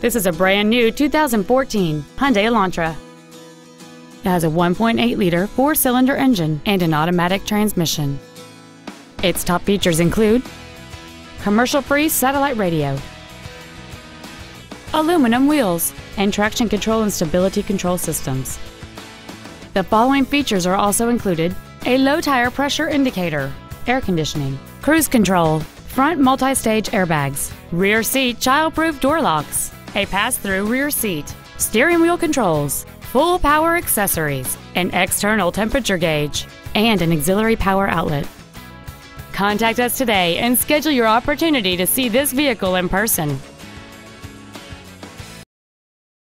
This is a brand new 2014 Hyundai Elantra. It has a 1.8-liter four-cylinder engine and an automatic transmission. Its top features include commercial-free satellite radio, aluminum wheels, and traction control and stability control systems. The following features are also included a low tire pressure indicator, air conditioning, cruise control, front multi-stage airbags, rear seat child-proof door locks, a pass-through rear seat, steering wheel controls, full power accessories, an external temperature gauge, and an auxiliary power outlet. Contact us today and schedule your opportunity to see this vehicle in person.